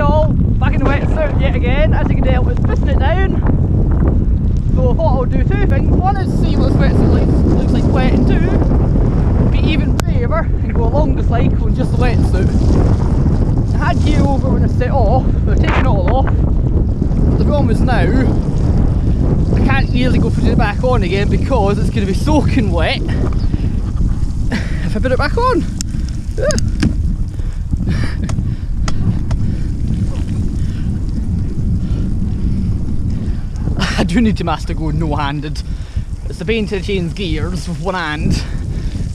All, back in the wetsuit yet again. As you can tell, it's pissing it down. So I thought I would do two things. One is see what this wetsuit looks, looks like wet, and two, be even braver and go along the cycle in just the wetsuit. I had gear over when I set off, but I've taken it all off. The problem is now, I can't really go put it back on again because it's going to be soaking wet if I put it back on. I do need to master going no-handed. It's the pain to change gears with one hand.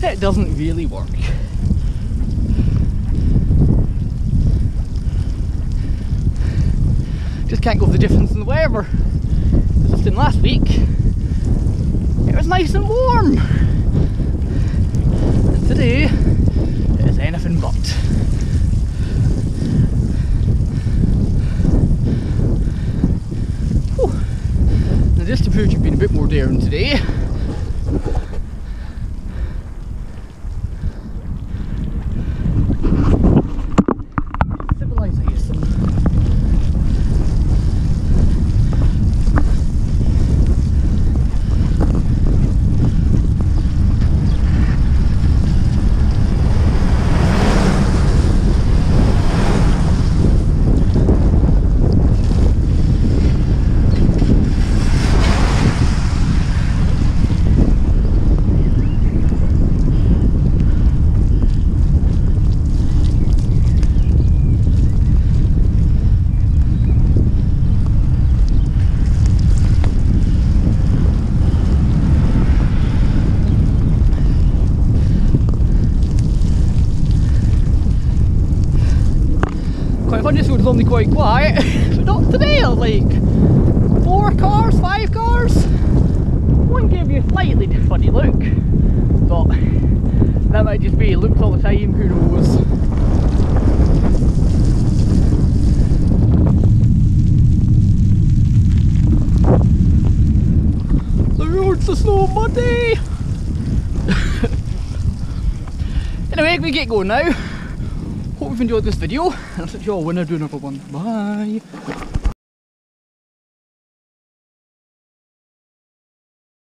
It doesn't really work. Just can't go the difference in the weather. Just in last week, it was nice and warm. And today, it is anything but. Whew. Just to you've been a bit more daring today, is only quite quiet, but not today, like four cars, five cars. One gave you a slightly funny look, but that might just be looks all the time, who knows. The roads are so muddy! anyway, we get going now. You've enjoyed this video, and I'll see you all when I do another one. Bye!